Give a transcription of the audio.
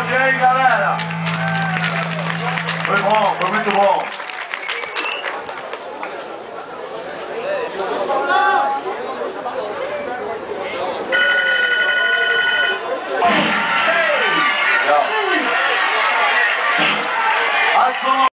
hoje, hein, galera? Foi bom, foi muito bom.